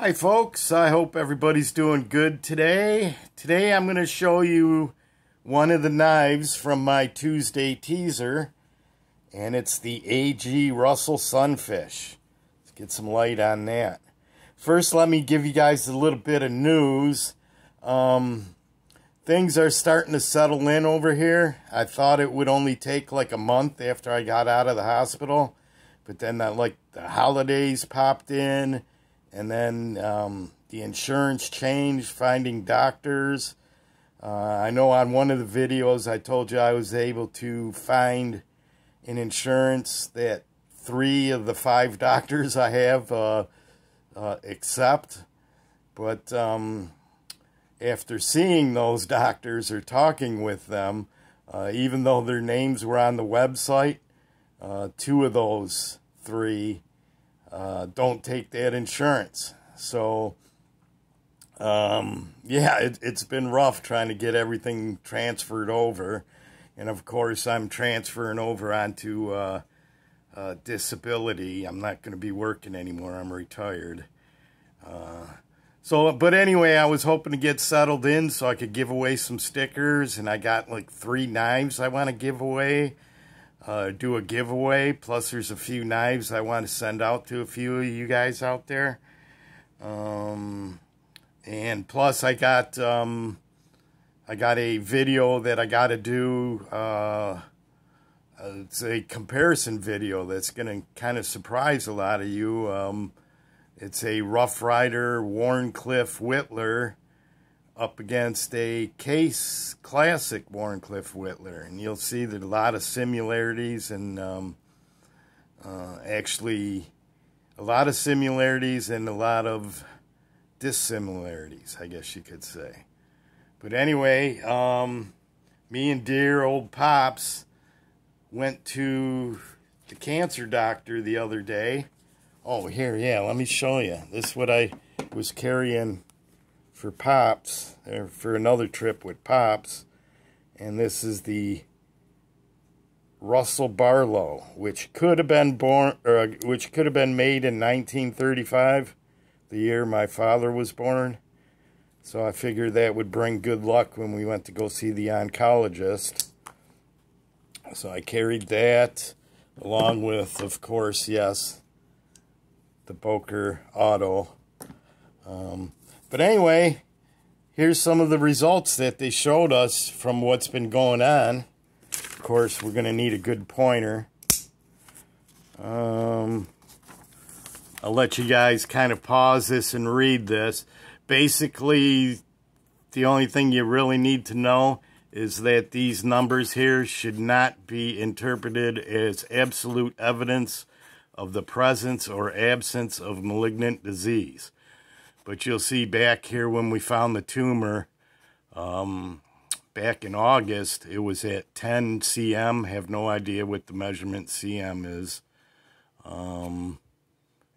Hi folks, I hope everybody's doing good today. Today I'm going to show you one of the knives from my Tuesday teaser and it's the A.G. Russell Sunfish. Let's get some light on that. First let me give you guys a little bit of news. Um, things are starting to settle in over here. I thought it would only take like a month after I got out of the hospital but then that like the holidays popped in and then um, the insurance changed, finding doctors. Uh, I know on one of the videos I told you I was able to find an insurance that three of the five doctors I have uh, uh, accept. But um, after seeing those doctors or talking with them, uh, even though their names were on the website, uh, two of those three uh, don't take that insurance. So, um, yeah, it, it's been rough trying to get everything transferred over. And of course, I'm transferring over onto uh, uh, disability. I'm not going to be working anymore. I'm retired. Uh, so, but anyway, I was hoping to get settled in so I could give away some stickers. And I got like three knives I want to give away uh, do a giveaway. Plus, there's a few knives I want to send out to a few of you guys out there. Um, and plus, I got um, I got a video that I got to do. Uh, it's a comparison video that's going to kind of surprise a lot of you. Um, it's a Rough Rider Wharncliffe Whittler up against a case classic Wharncliffe Whittler, and you'll see that a lot of similarities and um, uh, actually a lot of similarities and a lot of dissimilarities, I guess you could say. But anyway, um, me and dear old Pops went to the cancer doctor the other day. Oh, here, yeah, let me show you. This is what I was carrying for Pops, or for another trip with Pops. And this is the Russell Barlow, which could have been born, or uh, which could have been made in 1935, the year my father was born. So I figured that would bring good luck when we went to go see the oncologist. So I carried that along with, of course, yes, the Boker Auto. Um, but anyway, here's some of the results that they showed us from what's been going on. Of course, we're going to need a good pointer. Um, I'll let you guys kind of pause this and read this. Basically, the only thing you really need to know is that these numbers here should not be interpreted as absolute evidence of the presence or absence of malignant disease. But you'll see back here when we found the tumor, um, back in August, it was at 10 cm. Have no idea what the measurement cm is. Um,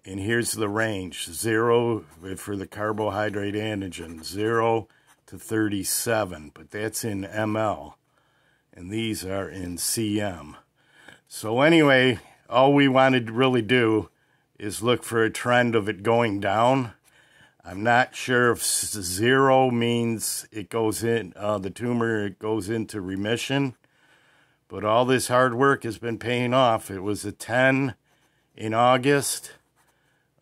and here's the range. Zero for the carbohydrate antigen. Zero to 37. But that's in ml. And these are in cm. So anyway, all we wanted to really do is look for a trend of it going down I'm not sure if zero means it goes in, uh, the tumor it goes into remission, but all this hard work has been paying off. It was a 10 in August.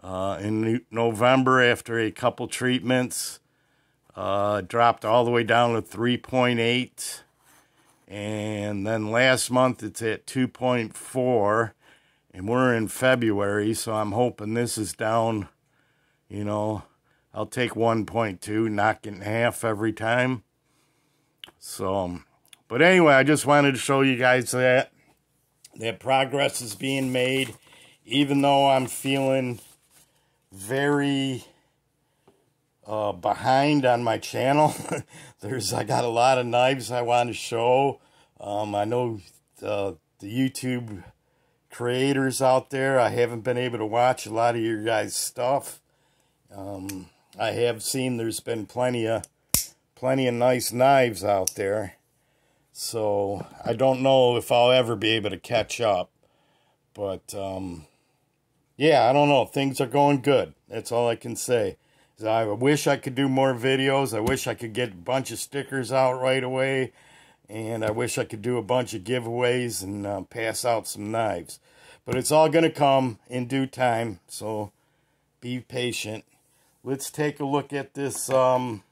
Uh, in November, after a couple treatments, uh, dropped all the way down to 3.8. And then last month it's at 2.4. And we're in February, so I'm hoping this is down, you know, I'll take 1.2, knock it in half every time. So, um, but anyway, I just wanted to show you guys that, that progress is being made, even though I'm feeling very uh, behind on my channel. There's, I got a lot of knives I want to show. Um, I know the, the YouTube creators out there, I haven't been able to watch a lot of your guys' stuff. Um, I have seen there's been plenty of plenty of nice knives out there. So I don't know if I'll ever be able to catch up. But um, yeah, I don't know. Things are going good. That's all I can say. I wish I could do more videos. I wish I could get a bunch of stickers out right away. And I wish I could do a bunch of giveaways and uh, pass out some knives. But it's all going to come in due time. So be patient. Let's take a look at this um,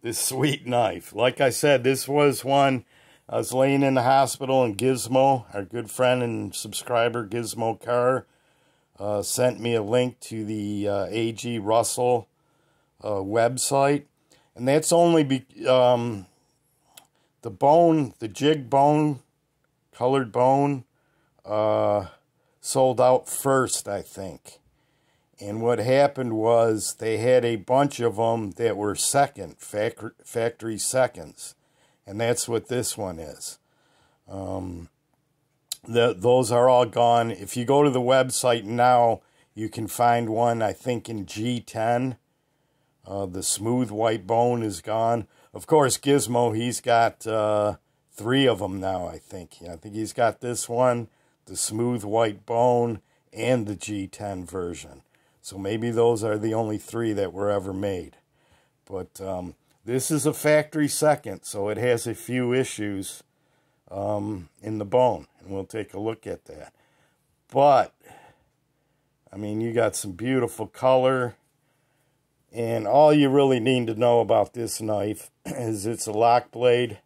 this sweet knife. Like I said, this was one I was laying in the hospital and Gizmo, our good friend and subscriber Gizmo Carr, uh, sent me a link to the uh, A.G. Russell uh, website. And that's only be, um, the bone, the jig bone, colored bone, uh, sold out first, I think. And what happened was they had a bunch of them that were second, factory seconds. And that's what this one is. Um, the, those are all gone. If you go to the website now, you can find one, I think, in G10. Uh, the smooth white bone is gone. Of course, Gizmo, he's got uh, three of them now, I think. I think he's got this one, the smooth white bone, and the G10 version. So maybe those are the only three that were ever made. But um, this is a factory second, so it has a few issues um, in the bone, and we'll take a look at that. But, I mean, you got some beautiful color, and all you really need to know about this knife is it's a lock blade,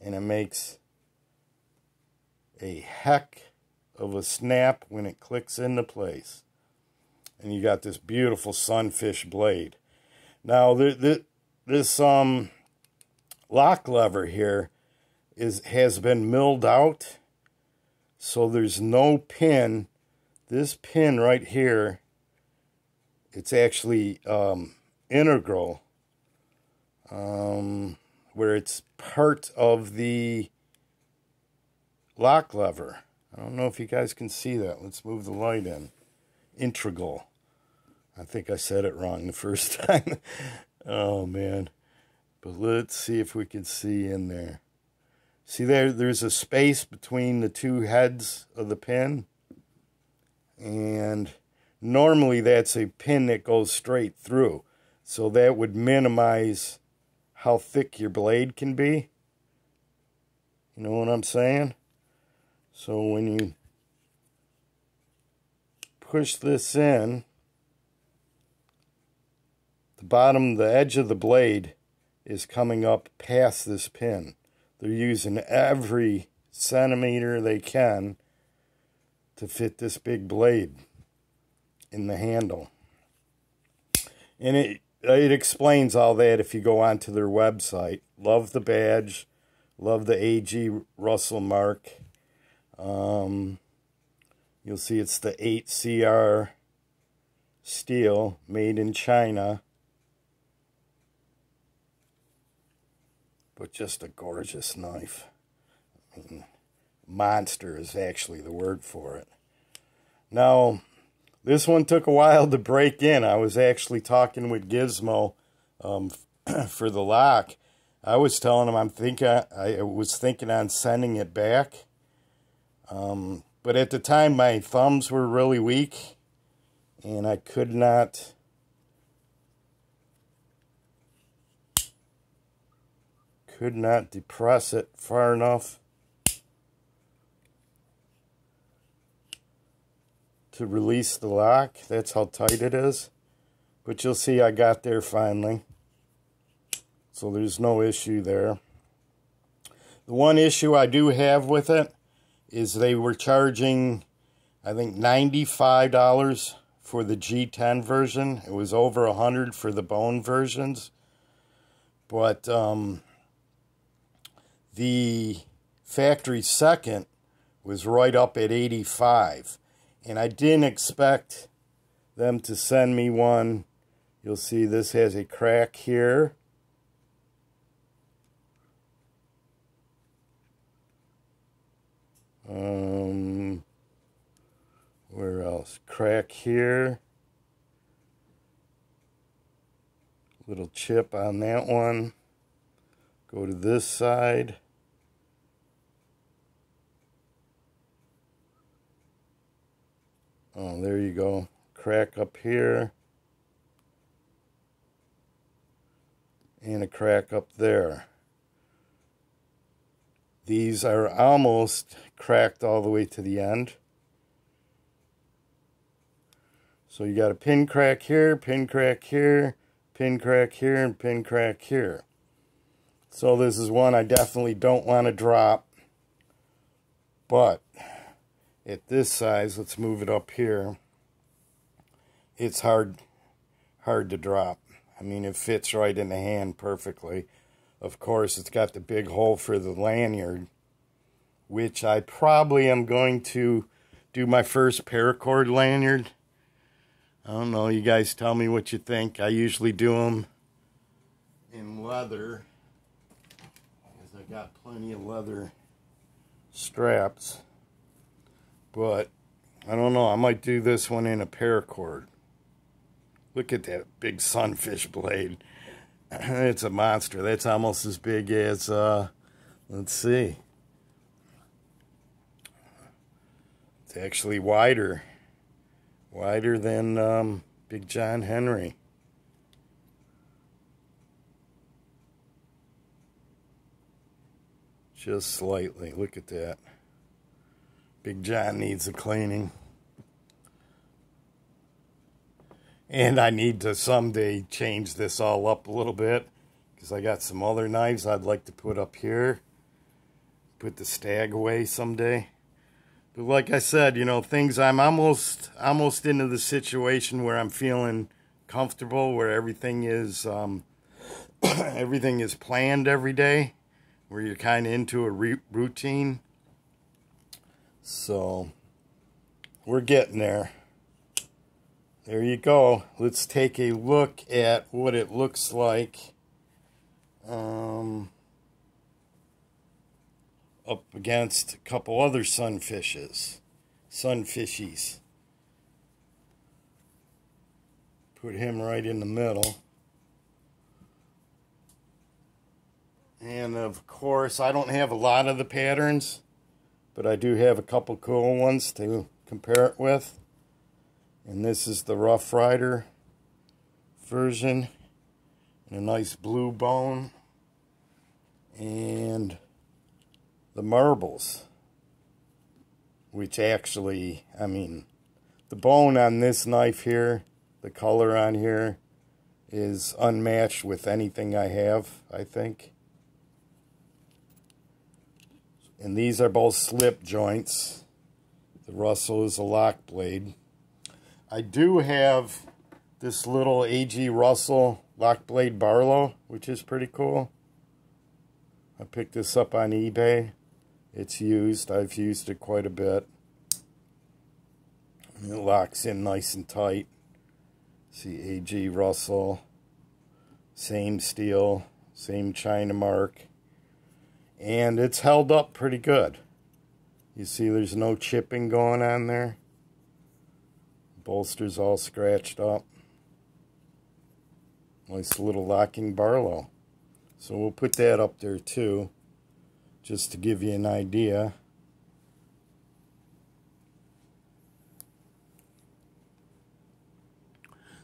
and it makes a heck of a snap when it clicks into place. And you got this beautiful sunfish blade. Now, the, the, this um, lock lever here is has been milled out so there's no pin. This pin right here it's actually um, integral um, where it's part of the lock lever. I don't know if you guys can see that. Let's move the light in. Integral I think I said it wrong the first time oh man but let's see if we can see in there See there, there's a space between the two heads of the pin. And normally that's a pin that goes straight through. So that would minimize how thick your blade can be. You know what I'm saying? So when you push this in, the bottom, the edge of the blade is coming up past this pin. They're using every centimeter they can to fit this big blade in the handle. And it it explains all that if you go onto their website. Love the badge. Love the AG Russell mark. Um, you'll see it's the 8CR steel made in China. But just a gorgeous knife. I mean, monster is actually the word for it. Now, this one took a while to break in. I was actually talking with Gizmo um, for the lock. I was telling him I'm thinking I was thinking on sending it back. Um, but at the time, my thumbs were really weak, and I could not could not depress it far enough to release the lock. That's how tight it is. But you'll see I got there finally. So there's no issue there. The one issue I do have with it is they were charging, I think, $95 for the G10 version. It was over 100 for the bone versions. But um, the factory second was right up at 85. And I didn't expect them to send me one. You'll see this has a crack here. Um, where else? Crack here. Little chip on that one. Go to this side. Oh, there you go. Crack up here. And a crack up there. These are almost cracked all the way to the end. So you got a pin crack here, pin crack here, pin crack here, and pin crack here. So this is one I definitely don't want to drop. But at this size, let's move it up here. It's hard hard to drop. I mean, it fits right in the hand perfectly. Of course, it's got the big hole for the lanyard, which I probably am going to do my first paracord lanyard. I don't know, you guys tell me what you think. I usually do them in leather, because I got plenty of leather straps. But, I don't know, I might do this one in a paracord. Look at that big sunfish blade. it's a monster. That's almost as big as, uh, let's see. It's actually wider. Wider than um, Big John Henry. Just slightly. Look at that. Big John needs a cleaning. And I need to someday change this all up a little bit because I got some other knives I'd like to put up here. Put the stag away someday. But like I said, you know, things I'm almost almost into the situation where I'm feeling comfortable, where everything is um, everything is planned every day, where you're kind of into a routine. So we're getting there there you go. Let's take a look at what it looks like um, up against a couple other sunfishes, sunfishies. Put him right in the middle. And of course, I don't have a lot of the patterns, but I do have a couple cool ones to compare it with. And this is the Rough Rider version. And a nice blue bone. And the marbles. Which actually, I mean, the bone on this knife here, the color on here, is unmatched with anything I have, I think. And these are both slip joints. The Russell is a lock blade. I do have this little A.G. Russell lock blade Barlow, which is pretty cool. I picked this up on eBay. It's used. I've used it quite a bit. It locks in nice and tight. See A.G. Russell. Same steel. Same China mark. And it's held up pretty good. You see there's no chipping going on there bolster's all scratched up. Nice little locking Barlow. So we'll put that up there too, just to give you an idea.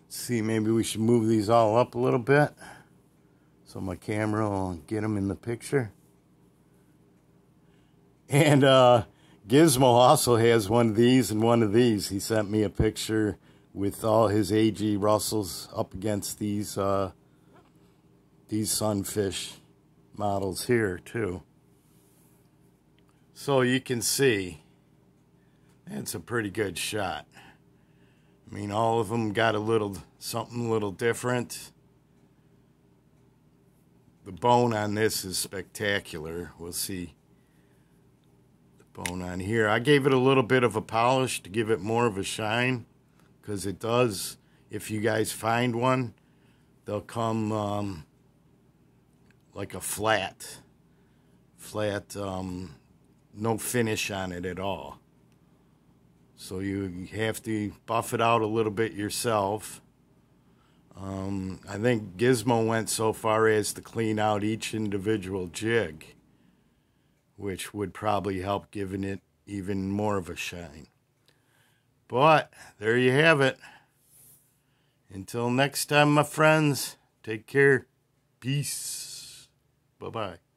see, maybe we should move these all up a little bit so my camera will get them in the picture. And uh, Gizmo also has one of these and one of these. He sent me a picture with all his A.G. Russells up against these uh, these sunfish models here too. So you can see it's a pretty good shot. I mean, all of them got a little something a little different. The bone on this is spectacular. We'll see bone on here. I gave it a little bit of a polish to give it more of a shine because it does, if you guys find one, they'll come um, like a flat, flat, um, no finish on it at all. So you have to buff it out a little bit yourself. Um, I think Gizmo went so far as to clean out each individual jig which would probably help giving it even more of a shine. But there you have it. Until next time, my friends, take care. Peace. Bye bye.